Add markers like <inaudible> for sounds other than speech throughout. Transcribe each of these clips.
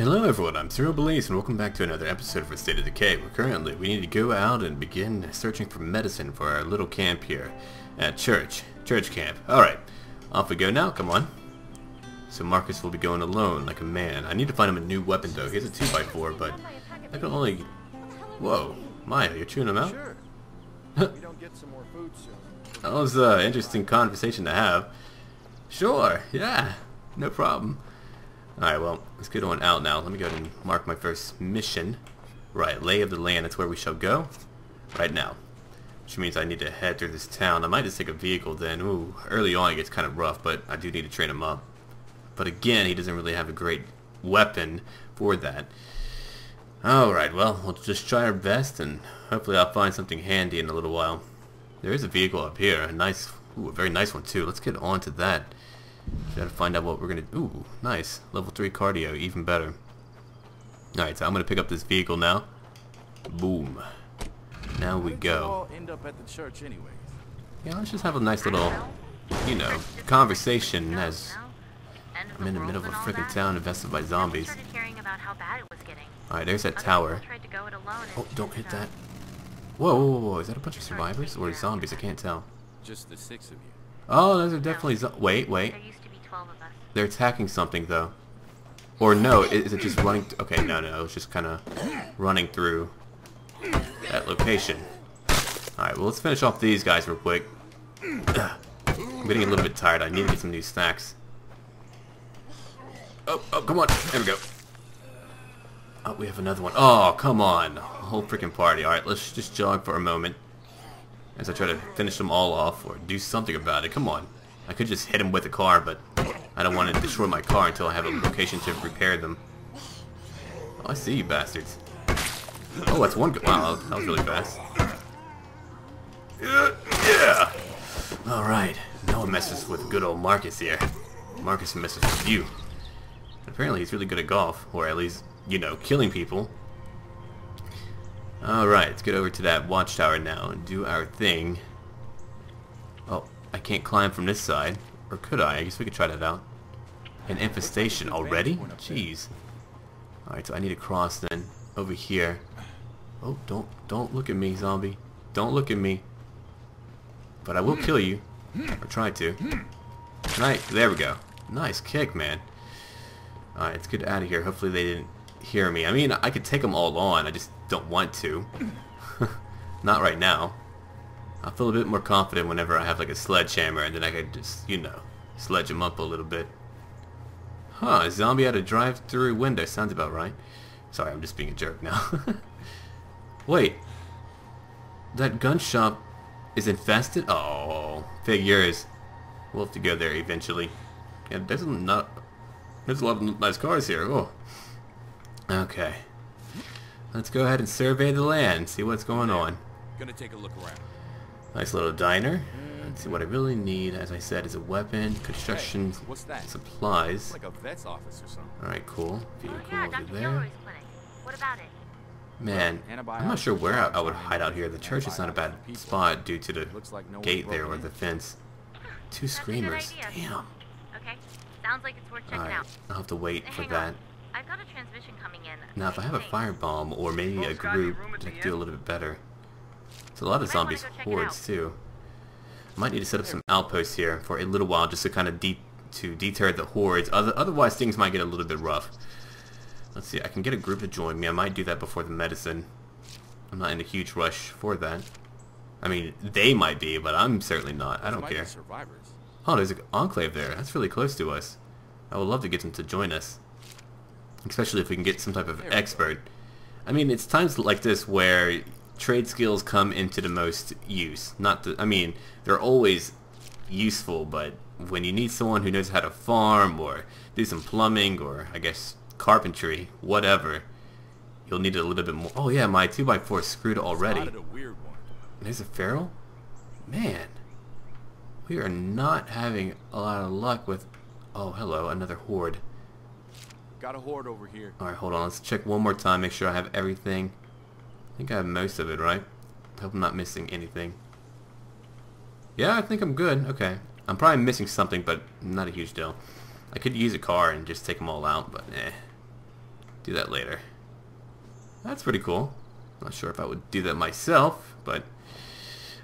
Hello everyone, I'm SurrealBeliefs and welcome back to another episode of State of Decay. Where currently we need to go out and begin searching for medicine for our little camp here at church. Church camp. Alright, off we go now, come on. So Marcus will be going alone like a man. I need to find him a new weapon though. He has a 2x4 but I can only... Whoa, Maya, you're chewing him out? Sure. <laughs> we don't get some more food soon. That was an interesting conversation to have. Sure, yeah, no problem. Alright, well, let's get on out now. Let me go ahead and mark my first mission. Right, lay of the land, that's where we shall go. Right now. Which means I need to head through this town. I might just take a vehicle then. Ooh, early on it gets kind of rough, but I do need to train him up. But again, he doesn't really have a great weapon for that. Alright, well, we'll just try our best, and hopefully I'll find something handy in a little while. There is a vehicle up here, a nice, ooh, a very nice one too. Let's get on to that. Gotta find out what we're gonna. Ooh, nice. Level three cardio, even better. All right, so I'm gonna pick up this vehicle now. Boom. Now we How did you go. end up at the church anyways? Yeah, let's just have a nice little, you know, conversation as I'm in the middle of a freaking town infested by zombies. Started hearing about how bad it was getting. All right, there's that tower. people tried to go it alone Oh, don't hit that. Uh, whoa, whoa, whoa, whoa! Is that a bunch of survivors or zombies? I can't tell. Just the six of you. Oh, those are definitely. Zo wait, wait. They're attacking something though. Or no, is it just running? Okay, no, no, it's just kind of running through that location. All right, well, let's finish off these guys real quick. I'm getting a little bit tired. I need to get some new snacks. Oh, oh, come on. There we go. Oh, we have another one. Oh, come on. Whole freaking party. All right, let's just jog for a moment as I try to finish them all off or do something about it. Come on. I could just hit him with a car, but I don't want to destroy my car until I have a location to repair them. Oh, I see you bastards. Oh, that's one. Wow, that was really fast. Yeah. yeah. All right. No one messes with good old Marcus here. Marcus messes with you. Apparently, he's really good at golf, or at least, you know, killing people. Alright, let's get over to that watchtower now and do our thing. I can't climb from this side. Or could I? I guess we could try that out. An infestation already? Jeez. Alright, so I need to cross then. Over here. Oh, don't don't look at me, zombie. Don't look at me. But I will kill you. Or try to. Right, there we go. Nice kick, man. Alright, let's get out of here. Hopefully they didn't hear me. I mean, I could take them all on. I just don't want to. <laughs> Not right now. I feel a bit more confident whenever I have like a sledgehammer and then I can just, you know, sledge them up a little bit. Huh, a zombie at a drive-through window. Sounds about right. Sorry, I'm just being a jerk now. <laughs> Wait. That gun shop is infested? Oh, figures. We'll have to go there eventually. Yeah, there's not... There's a lot of nice cars here. Oh. Okay. Let's go ahead and survey the land, see what's going on. Gonna take a look around. Nice little diner. Let's see what I really need, as I said, is a weapon, construction Hey, what's that? supplies. Like a vet's office or something. Alright, cool. Oh yeah, over Dr. there. What about it? Man, I'm not sure where I, I would hide out here. The church is not a bad spot due to the like no gate there or in. the fence. Two That's screamers. Damn. Okay. Sounds like it's worth checking Alright, out. I'll have to wait for Hang that. I've got a transmission coming in. Now, if I have a Thanks. firebomb or maybe a group, your room at I the could do a little bit better. There's a lot of You zombies go check it hordes out. too. Might need to set up some outposts here for a little while just to kind of de to deter the hordes. Other otherwise, things might get a little bit rough. Let's see. I can get a group to join me. I might do that before the medicine. I'm not in a huge rush for that. I mean, they might be, but I'm certainly not. I don't care. Oh, there's an enclave there. That's really close to us. I would love to get them to join us. Especially if we can get some type of There we go. expert. I mean, it's times like this where trade skills come into the most use. Not the, I mean, they're always useful, but when you need someone who knows how to farm or do some plumbing or, I guess, carpentry, whatever, you'll need a little bit more. Oh yeah, my 2x4 is screwed already. A weird one. There's a feral? Man. We are not having a lot of luck with... Oh, hello, another horde. Got a horde over here. Alright, hold on. Let's check one more time, make sure I have everything. I think I have most of it, right? hope I'm not missing anything. Yeah, I think I'm good. Okay. I'm probably missing something, but not a huge deal. I could use a car and just take them all out, but eh. do that later. That's pretty cool. Not sure if I would do that myself, but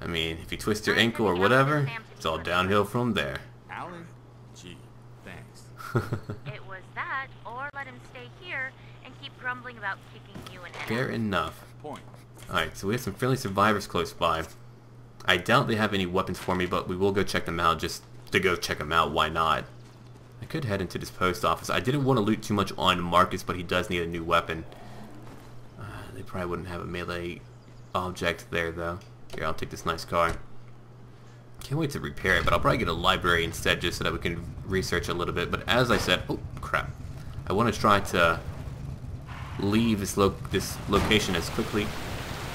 I mean, if you twist your ankle or whatever, it's all downhill from there. Alan? Gee, thanks. <laughs> It was that, or let him stay here and keep grumbling about kicking you and Fair enough. Point. Alright, so we have some friendly survivors close by. I doubt they have any weapons for me, but we will go check them out just to go check them out. Why not? I could head into this post office. I didn't want to loot too much on Marcus, but he does need a new weapon. Uh, they probably wouldn't have a melee object there, though. Here, I'll take this nice car. Can't wait to repair it, but I'll probably get a library instead just so that we can research a little bit. But as I said, oh crap, I want to try to leave this lo this location as quickly.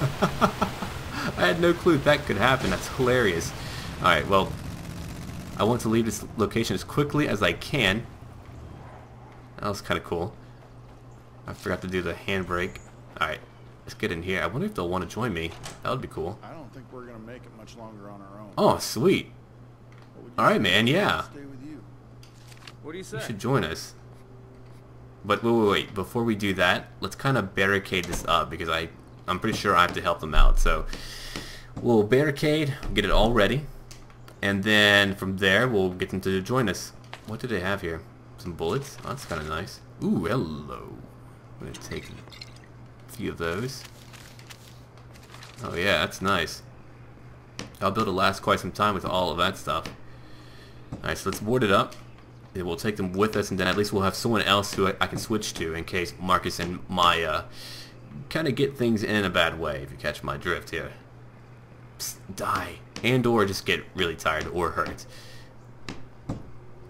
<laughs> I had no clue that could happen. That's hilarious. All right, well, I want to leave this location as quickly as I can. That was kind of cool. I forgot to do the handbrake. All right, let's get in here. I wonder if they'll want to join me. That would be cool. I don't think we're gonna make it much longer on our own. Oh, sweet. What would you All right, man. Yeah. Stay with you. What do you say? You should join us. But wait, wait, wait. Before we do that, let's kind of barricade this up because I, I'm pretty sure I have to help them out. So we'll barricade, get it all ready, and then from there we'll get them to join us. What do they have here? Some bullets? Oh, that's kind of nice. Ooh, hello. I'm gonna take a few of those. Oh yeah, that's nice. I'll be able to last quite some time with all of that stuff. Alright, so let's board it up. And we'll take them with us, and then at least we'll have someone else who I, I can switch to in case Marcus and Maya kind of get things in a bad way, if you catch my drift here. Psst, die. And or just get really tired or hurt.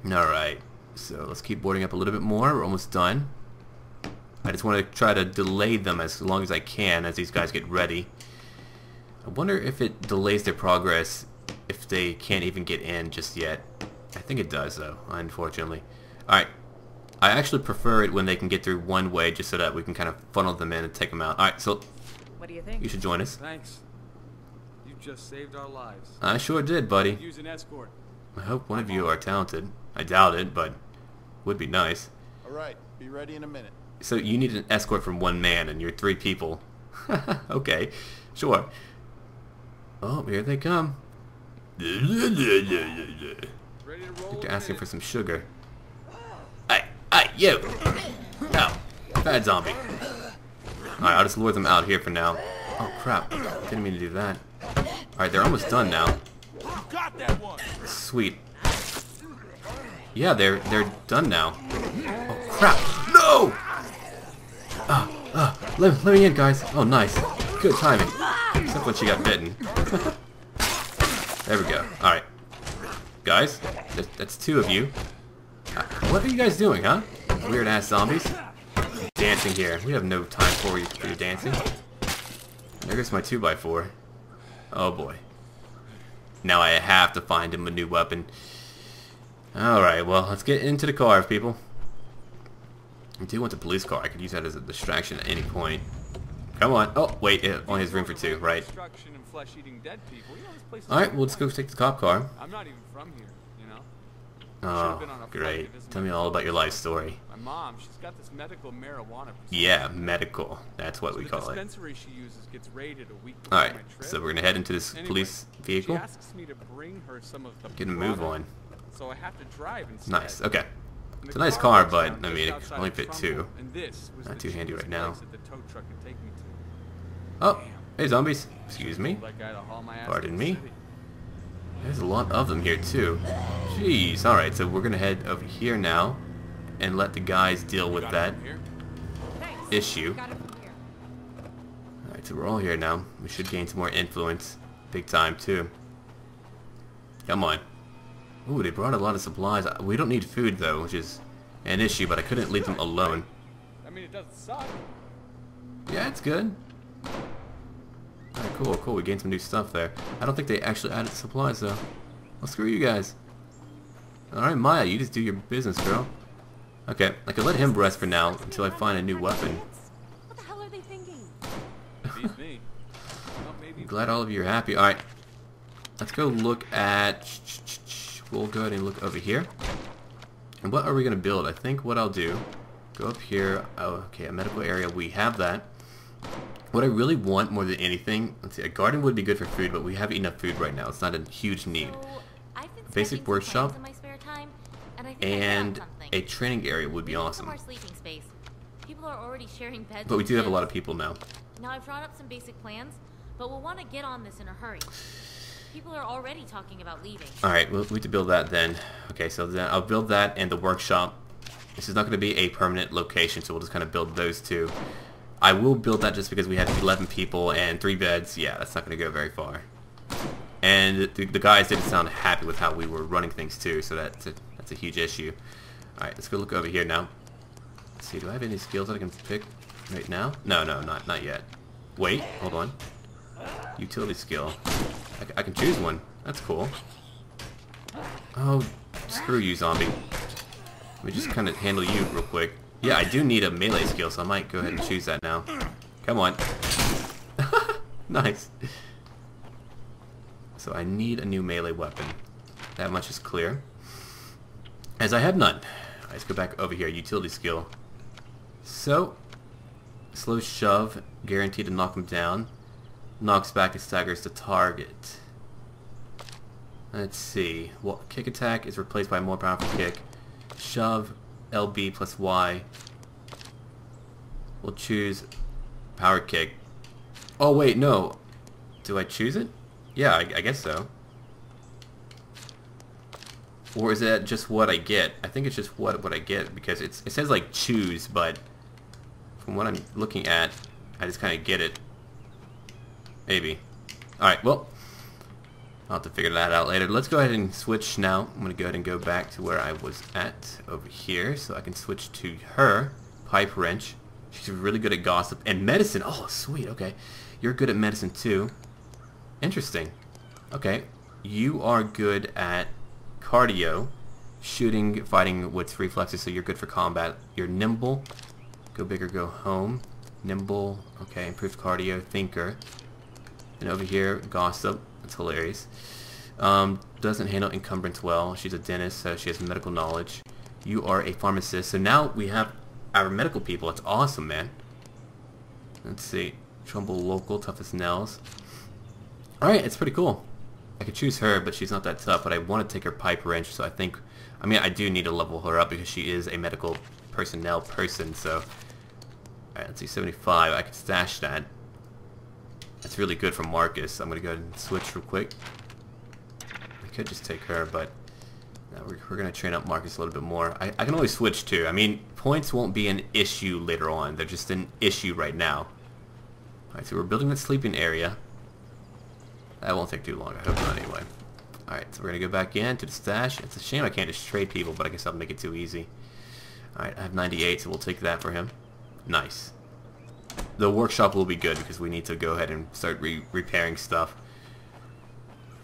Alright, so let's keep boarding up a little bit more. We're almost done. I just want to try to delay them as long as I can as these guys get ready. I wonder if it delays their progress if they can't even get in just yet. I think it does though, unfortunately. Alright. I actually prefer it when they can get through one way just so that we can kind of funnel them in and take them out. Alright, so What do you think? you should join us. Thanks. You just saved our lives. I sure did, buddy. Use an escort. I hope one of you are talented. I doubt it, but would be nice. All right, be ready in a minute. So you need an escort from one man and you're three people. <laughs> okay, sure. Oh, here they come. <laughs> They're asking for some sugar. Hey, hey, you! No, bad zombie. Alright, I'll just lure them out here for now. Oh crap, didn't mean to do that. Alright, they're almost done now. Sweet. Yeah, they're they're done now. Oh crap! No! Ah, ah, let, let me in, guys. Oh, nice. Good timing. Except when she got bitten. <laughs> there we go. All right, guys, that's two of you. Uh, what are you guys doing, huh? Weird ass zombies. Dancing here. We have no time for you for your dancing. There goes my 2x4. Oh boy. Now I have to find him a new weapon. Alright, well, let's get into the car, people. I do want the police car. I could use that as a distraction at any point. Come on. Oh, wait, it only has room for two, right. Flesh-eating dead people. You know, this place Alright, so well, let's go take the cop car. I'm not even from here, you know? Oh, been on a flight great. Tell me all about your life story. My mom, she's got this medical marijuana. Yeah, medical. That's what So we call it. dispensary she uses gets raided a week Alright, so we're gonna head into this Anyway, police She vehicle. asks me to bring her some of the Get a move on. So I have to drive instead. Nice, okay. It's a nice car, but, I mean, it only fit two. And this was Not too handy right now. place the tow truck could take me to. Oh, hey zombies. Excuse me. Told that guy to haul my ass Pardon me? There's a lot of them here too. Jeez. Alright, so we're gonna head over here now and let the guys deal with that from here? Thanks. issue. Got it from here. Alright, so we're all here now. We should gain some more influence. Big time too. Come on. Ooh, they brought a lot of supplies. Uh, we don't need food though, which is an issue, but I couldn't leave them alone. I mean, it doesn't suck. Yeah, it's good. Alright, cool, cool. We gained some new stuff there. I don't think they actually added supplies though. Well, screw you guys. Alright, Maya, you just do your business, girl. Okay, I can let him rest for now until I find a new weapon. What the hell are they thinking? Beats me. Well, maybe Glad all of you are happy. Alright, let's go look at... We'll go ahead and look over here. And what are we going to build? I think what I'll do... Go up here. Oh, okay, a medical area. We have that. What I really want more than anything, let's see, a garden would be good for food, but we have enough food right now. It's not a huge need. So, Basic workshop my spare time, and I think And a training area would be We awesome. Some more sleeping space. People are already sharing beds. But we do have a lot of people now. Now I've drawn up some basic plans, but we'll want to get on this in a hurry. People are already talking about leaving. Alright, we'll, we have to build that then. Okay, so then I'll build that and the workshop. This is not going to be a permanent location, so we'll just kind of build those two. I will build that just because we have 11 people and 3 beds. Yeah, that's not going to go very far. And the, the guys didn't sound happy with how we were running things too, so that's a, that's a huge issue. Alright, let's go look over here now. Let's see, do I have any skills that I can pick right now? No, no, not, not yet. Wait, hold on. Utility skill. I can choose one. That's cool. Oh, screw you, zombie. Let me just kind of handle you real quick. Yeah, I do need a melee skill, so I might go ahead and choose that now. Come on. <laughs> nice. So I need a new melee weapon. That much is clear. As I have none. Let's go back over here. Utility skill. So, slow shove, guaranteed to knock him down. Knocks back and staggers the target. Let's see. Well, kick attack is replaced by a more powerful kick. Shove, LB plus Y. We'll choose power kick. Oh wait, no. Do I choose it? Yeah, I, I guess so. Or is that just what I get? I think it's just what what I get because it's it says like choose, but from what I'm looking at, I just kind of get it. Maybe. Alright, well, I'll have to figure that out later. Let's go ahead and switch now. I'm going to go ahead and go back to where I was at over here so I can switch to her, Pipe Wrench. She's really good at gossip and medicine. Oh, sweet. Okay. You're good at medicine too. Interesting. Okay. You are good at cardio, shooting, fighting with reflexes, so you're good for combat. You're nimble. Go big or go home. Nimble. Okay. Improved cardio. Thinker. And over here, gossip. That's hilarious. Um, doesn't handle encumbrance well. She's a dentist, so she has medical knowledge. You are a pharmacist. So now we have our medical people. It's awesome, man. Let's see. Trumbull local, tough as nails. Alright, it's pretty cool. I could choose her, but she's not that tough. But I want to take her pipe wrench, so I think... I mean, I do need to level her up because she is a medical personnel person, so... Alright, let's see, 75. I could stash that. That's really good for Marcus. I'm going to go ahead and switch real quick. I could just take her, but no, we're, we're going to train up Marcus a little bit more. I, I can always switch too. I mean, points won't be an issue later on. They're just an issue right now. Alright, so we're building that sleeping area. That won't take too long. I hope not anyway. Alright, so we're going to go back in to the stash. It's a shame I can't just trade people, but I guess I'll make it too easy. Alright, I have 98, so we'll take that for him. Nice. The workshop will be good because we need to go ahead and start re repairing stuff.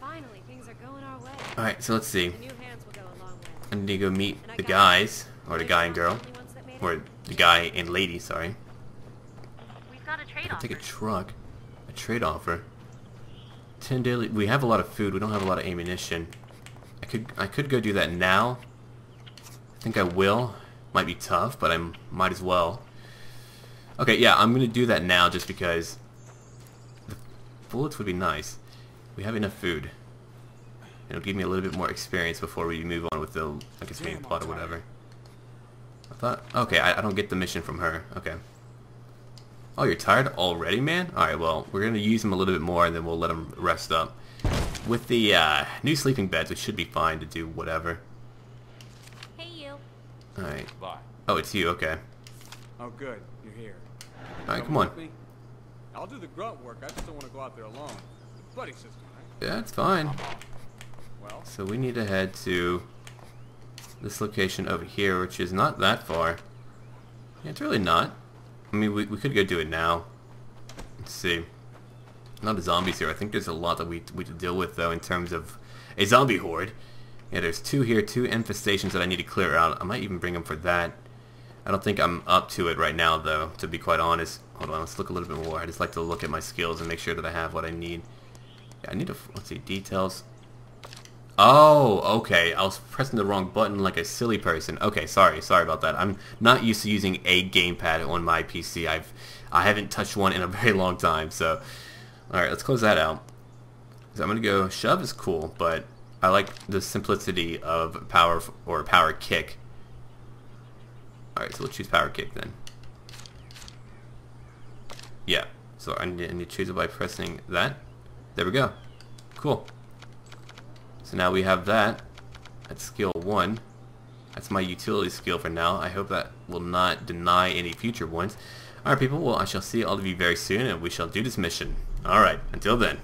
Finally, things are going our way. Alright, so let's see. The new hands will go a long way. I need to go meet the guys, or the guy and girl, only ones that made it? or the guy and lady, sorry. We've got a trade offer. take a truck, a trade offer. Ten daily. We have a lot of food. We don't have a lot of ammunition. I could I could go do that now. I think I will. Might be tough, but I might as well. Okay, yeah, I'm gonna do that now just because the bullets would be nice. We have enough food. It'll give me a little bit more experience before we move on with the I guess main plot or whatever. I thought okay, I, I don't get the mission from her. Okay. Oh, you're tired already, man? Alright, well, we're going to use him a little bit more and then we'll let him rest up. With the uh, new sleeping beds, we should be fine to do whatever. Hey, you. Alright. Bye. Oh, it's you, okay. Oh, good. You're here. Alright, come on. me? I'll do the grunt work. I just don't want to go out there alone. The buddy system, right? Yeah, it's fine. Well, So we need to head to this location over here, which is not that far. Yeah, it's really not. I mean, we, we could go do it now. Let's see. Not the zombies here. I think there's a lot that we we to deal with though in terms of a zombie horde. Yeah, there's two here, two infestations that I need to clear out. I might even bring them for that. I don't think I'm up to it right now though, to be quite honest. Hold on, let's look a little bit more. I just like to look at my skills and make sure that I have what I need. Yeah, I need to, let's see, details. Oh, okay. I was pressing the wrong button like a silly person. Okay, sorry, sorry about that. I'm not used to using a gamepad on my PC. I've I haven't touched one in a <laughs> very long time. So, all right, let's close that out. So I'm gonna go. Shove is cool, but I like the simplicity of power or power kick. All right, so we'll choose power kick then. Yeah. So I need, I need to choose it by pressing that. There we go. Cool. So now we have that. at skill 1. That's my utility skill for now. I hope that will not deny any future ones. Alright people, well I shall see all of you very soon and we shall do this mission. Alright, until then.